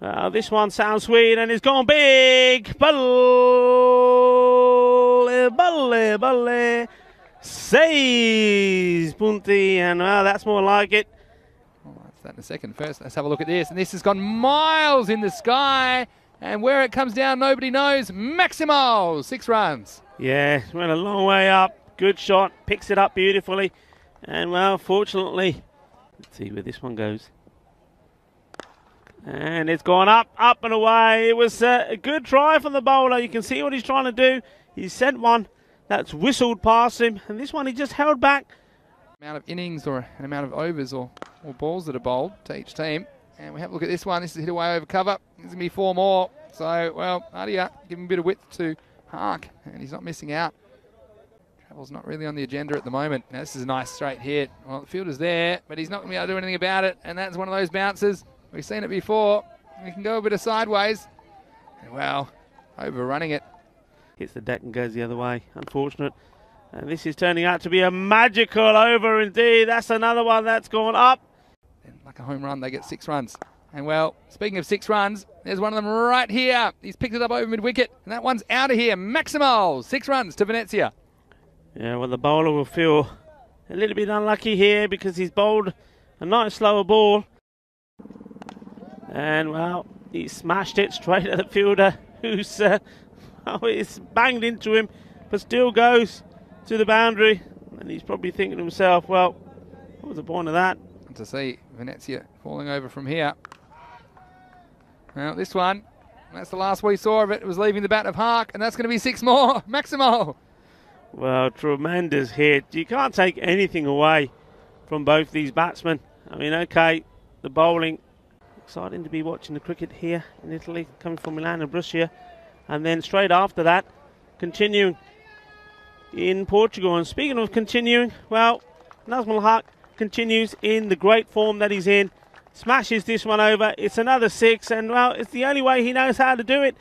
Uh, this one sounds sweet and it's gone big. Balle, balle, balle. Seis punti, and well, that's more like it. Oh, that's that in a second. First, let's have a look at this. And this has gone miles in the sky. And where it comes down, nobody knows. Maximo, six runs. Yeah, went a long way up. Good shot, picks it up beautifully. And well, fortunately, let's see where this one goes. And it's gone up, up and away. It was uh, a good try from the bowler. You can see what he's trying to do. He sent one that's whistled past him, and this one he just held back. Amount of innings or an amount of overs or, or balls that are bowled to each team. And we have a look at this one. This is hit away over cover. There's going to be four more. So, well, Adia, give him a bit of width to Haque, and he's not missing out. Travel's not really on the agenda at the moment. Now, this is a nice straight hit. Well, the fielder's there, but he's not going to be able to do anything about it, and that's one of those bounces. We've seen it before. We can go a bit of sideways. And, well, overrunning it. Hits the deck and goes the other way. Unfortunate. And this is turning out to be a magical over indeed. That's another one that's gone up. And like a home run, they get six runs. And well, speaking of six runs, there's one of them right here. He's picked it up over mid wicket, and that one's out of here. Maximo, six runs to Venezia. Yeah, well, the bowler will feel a little bit unlucky here because he's bowled a nice slower ball. And well, he smashed it straight at the fielder, who's uh, oh, it's banged into him, but still goes to the boundary. And he's probably thinking to himself, well, what was the point of that? And to see Venezia falling over from here. Well, this one, that's the last we saw of it. It was leaving the bat of Haque, and that's going to be six more. Maximo. Well, tremendous hit. You can't take anything away from both these batsmen. I mean, okay, the bowling. Exciting to be watching the cricket here in Italy, coming from Milan and Brescia. And then straight after that, continuing in Portugal. And speaking of continuing, well, Nazmul Haque continues in the great form that he's in. Smashes this one over. It's another six, and well, it's the only way he knows how to do it.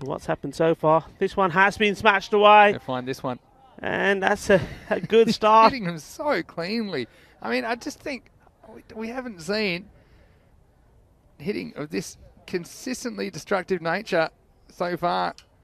What's happened so far? This one has been smashed away. Find this one. And that's a, a good start. hitting them so cleanly. I mean, I just think we, we haven't seen hitting of this consistently destructive nature so far